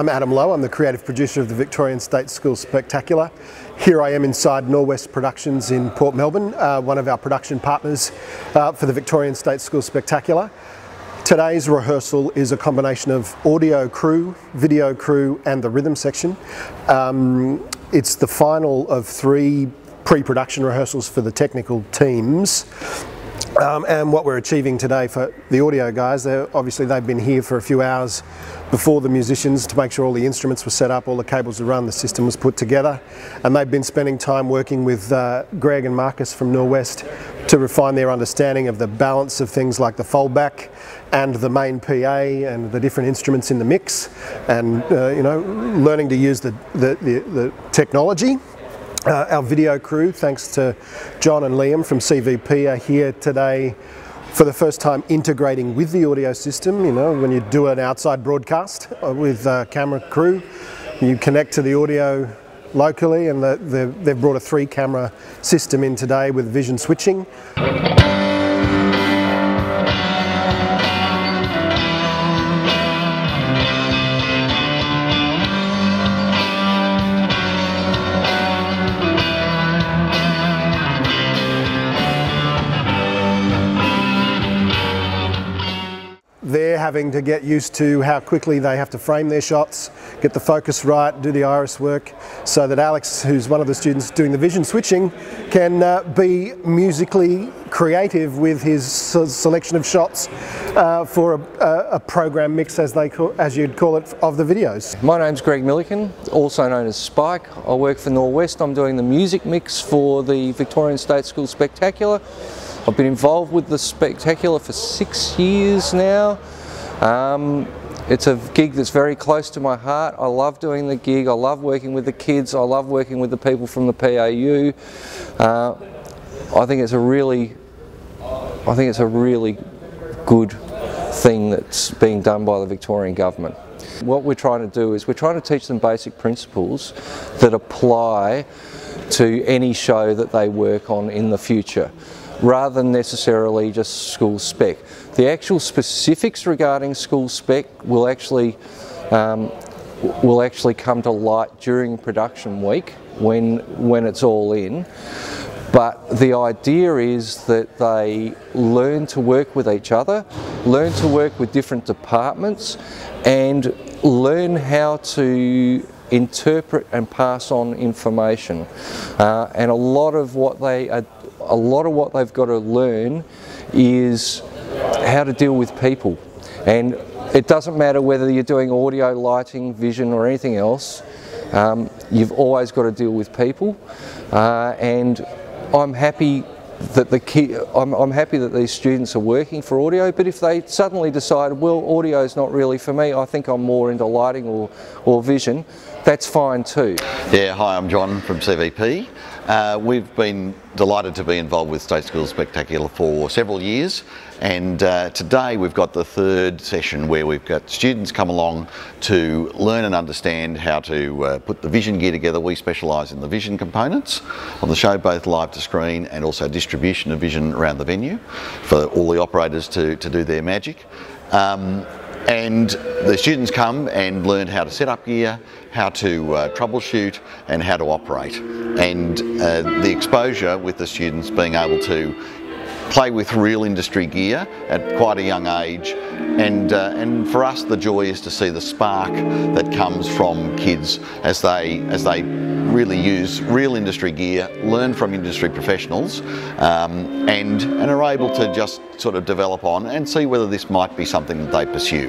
I'm Adam Lowe, I'm the creative producer of the Victorian State School Spectacular. Here I am inside Norwest Productions in Port Melbourne, uh, one of our production partners uh, for the Victorian State School Spectacular. Today's rehearsal is a combination of audio crew, video crew and the rhythm section. Um, it's the final of three pre-production rehearsals for the technical teams um, and what we're achieving today for the audio guys, obviously they've been here for a few hours before the musicians to make sure all the instruments were set up, all the cables were run, the system was put together. And they've been spending time working with uh, Greg and Marcus from Norwest to refine their understanding of the balance of things like the foldback and the main PA and the different instruments in the mix and, uh, you know, learning to use the, the, the, the technology uh, our video crew, thanks to John and Liam from CVP, are here today for the first time integrating with the audio system. You know, when you do an outside broadcast uh, with a camera crew, you connect to the audio locally, and the, the, they've brought a three camera system in today with vision switching. They're having to get used to how quickly they have to frame their shots, get the focus right, do the iris work, so that Alex, who's one of the students doing the vision switching, can uh, be musically creative with his selection of shots uh, for a, a, program mix, as they call, as you'd call it, of the videos. My name's Greg Milliken, also known as Spike. I work for Norwest. I'm doing the music mix for the Victorian State School Spectacular. I've been involved with the Spectacular for six years now. Um, it's a gig that's very close to my heart. I love doing the gig. I love working with the kids. I love working with the people from the PAU. Uh, I think it's a really, I think it's a really good thing that's being done by the Victorian government. What we're trying to do is we're trying to teach them basic principles that apply to any show that they work on in the future rather than necessarily just school spec. The actual specifics regarding school spec will actually um, will actually come to light during production week when when it's all in. But the idea is that they learn to work with each other, learn to work with different departments, and learn how to interpret and pass on information. Uh, and a lot of what they are a lot of what they've got to learn is how to deal with people. And it doesn't matter whether you're doing audio, lighting, vision or anything else, um, you've always got to deal with people. Uh, and I'm happy that the key, I'm, I'm, happy that these students are working for audio, but if they suddenly decide, well, audio is not really for me, I think I'm more into lighting or, or vision, that's fine too. Yeah, hi, I'm John from CVP. Uh, we've been delighted to be involved with State Schools Spectacular for several years and uh, today we've got the third session where we've got students come along to learn and understand how to uh, put the vision gear together. We specialise in the vision components of the show, both live to screen and also distribution of vision around the venue for all the operators to, to do their magic. Um, and the students come and learn how to set up gear, how to uh, troubleshoot and how to operate. And uh, the exposure with the students being able to play with real industry gear at quite a young age and uh, and for us the joy is to see the spark that comes from kids as they as they really use real industry gear learn from industry professionals um, and and are able to just sort of develop on and see whether this might be something that they pursue.